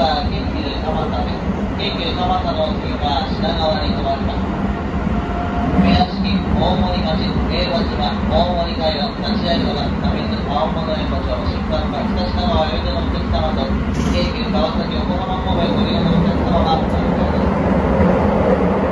は京急蒲田です京急蒲田の次は品川に止まります宮敷大森町平和島大森海岸立ち合いとなった水青物横丁新幹線北下川よりのお客様と京急川崎横浜方面ご利用のお客様が参加です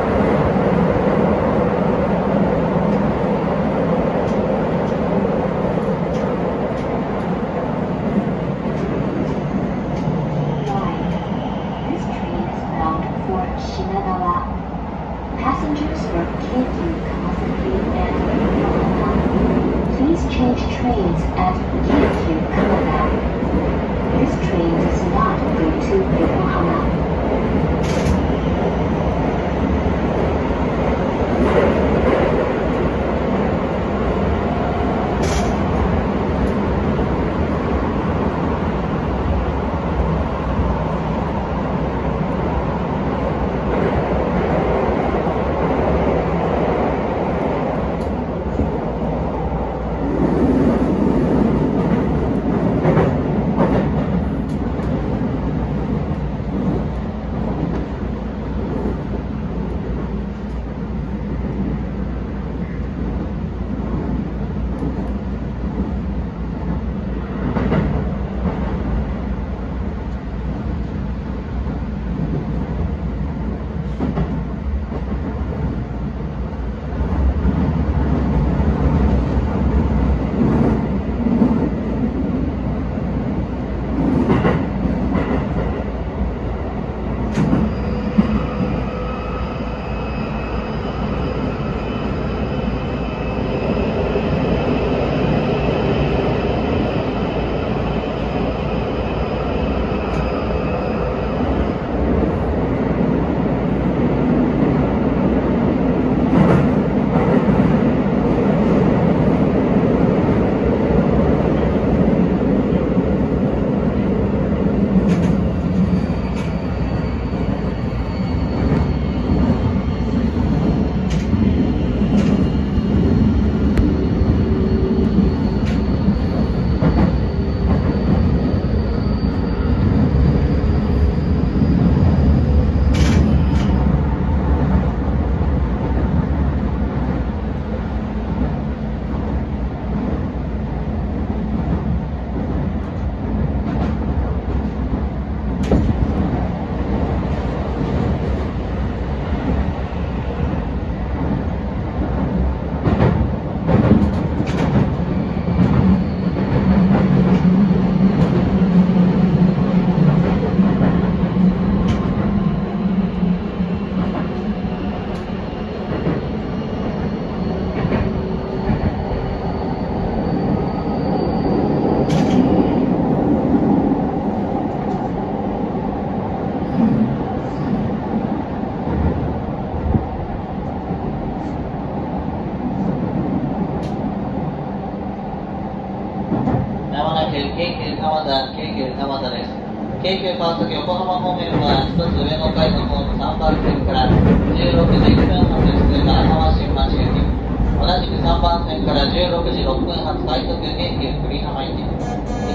同じく3番線から16時6分発快速京急栗浜行き。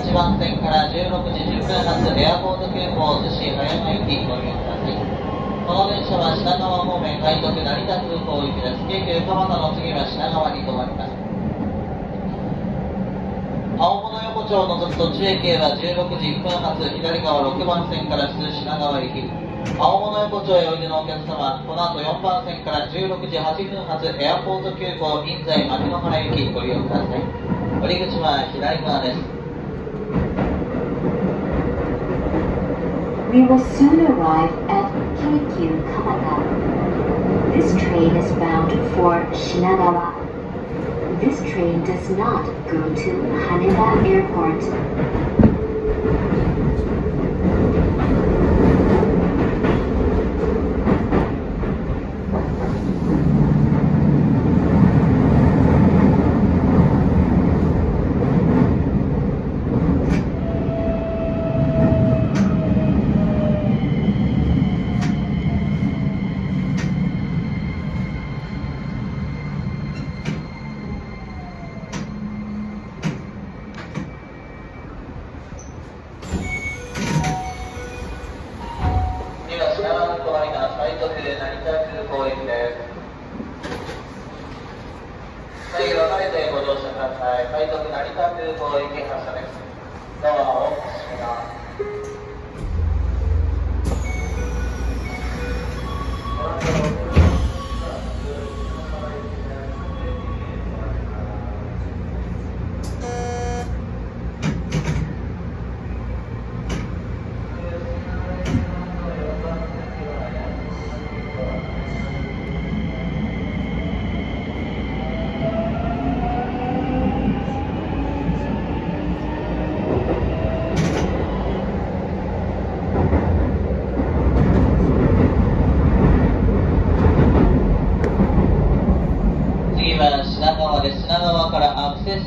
1番線から16時10分発エアポート急行逗子葉山行きご利用くださいこの電車は品川方面快速成田空港行きです。京急蒲田の次は品川に停まります。青物横丁を除く途中駅へは16時1分発左側6番線から出品川行き青物横丁へおいでのお客様この後4番線から16時8分発エアポート急行印西牧之原行きご利用ください降り口は左側です We will soon arrive at Keikyu Kamada. This train is bound for Shinagawa. This train does not go to Haneda Airport.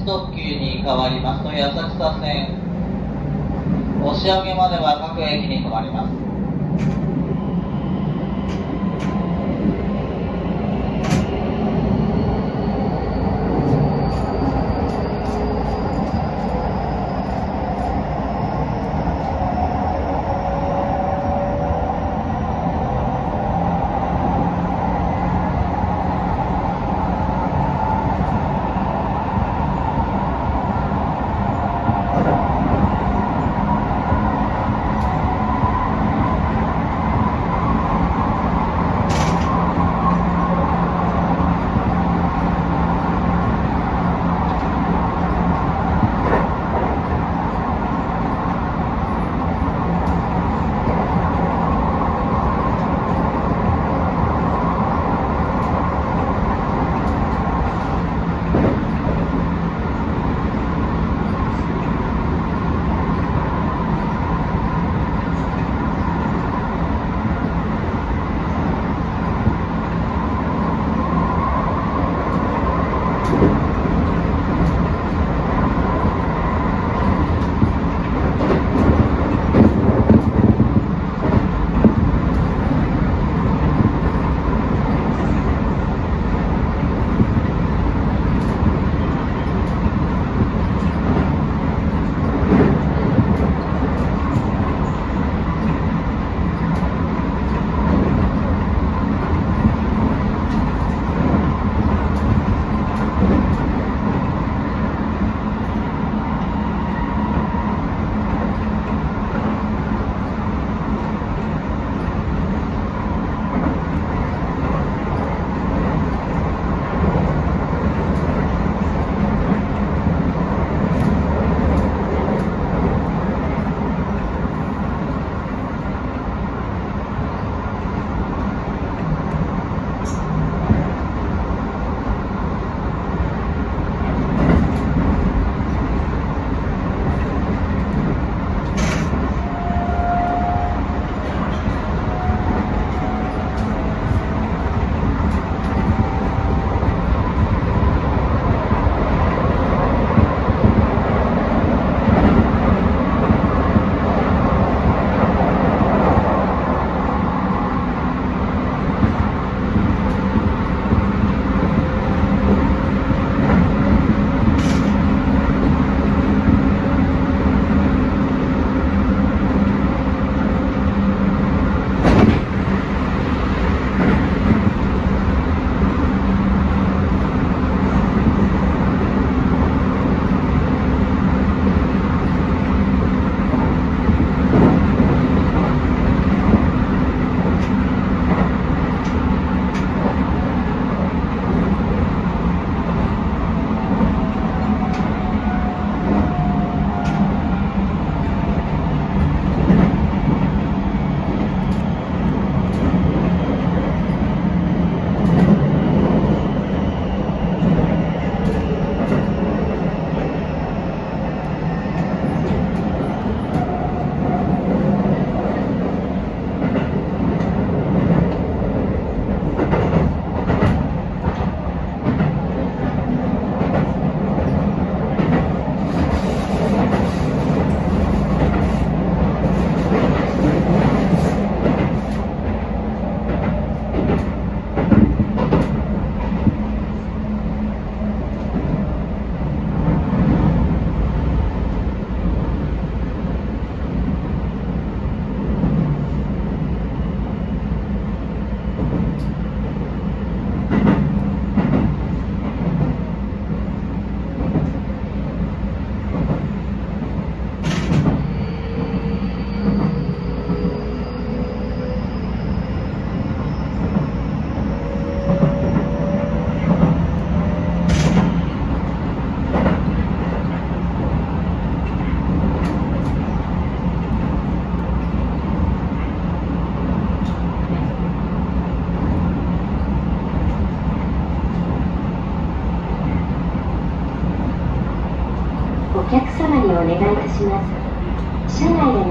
特急に変わります。の浅草線、押上までは各駅に止まります。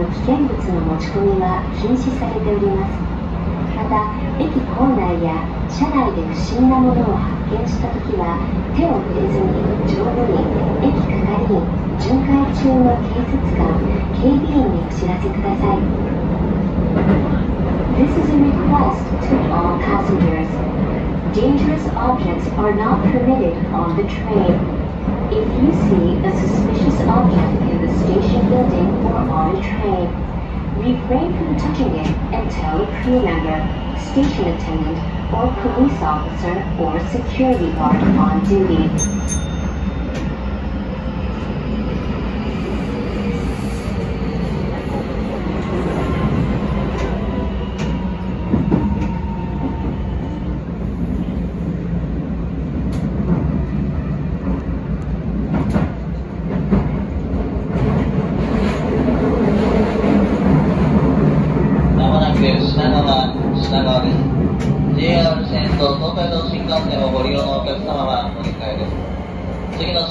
の危険物の持ち込みは禁止されておりますまた駅構内や車内で不審なものを発見した時は手を触れずに乗務員駅係員巡回中の警察官警備員にお知らせください This is a request to all passengers. Dangerous objects are not permitted on the train. If you see a on a train, refrain from touching it and tell a crew member, station attendant, or police officer or security guard on duty.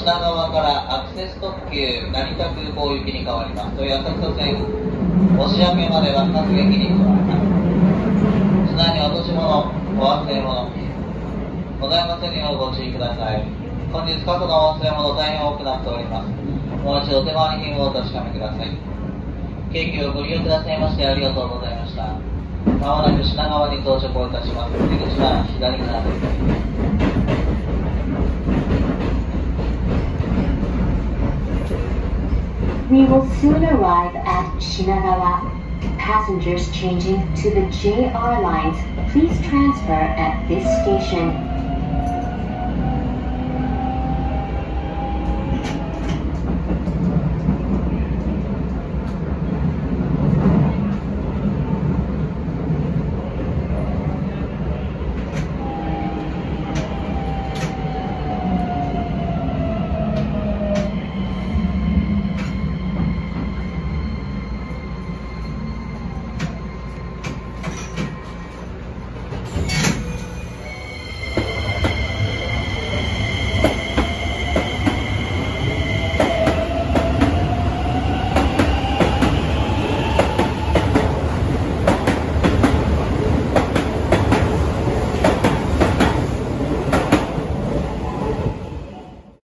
品川からアクセス特急成田空港行きに変わります。という浅草線、押上までは各駅に停まります。砂に落とし物、お忘れ物、ございませんようご注意ください。本日過去のお忘れ物大変多くなっております。もう一度お手回り品をお確かめください。京急をご利用くださいましてありがとうございました。まもなく品川に到着をいたします。出口は左側です。We will soon arrive at Shinagawa. Passengers changing to the JR lines, please transfer at this station.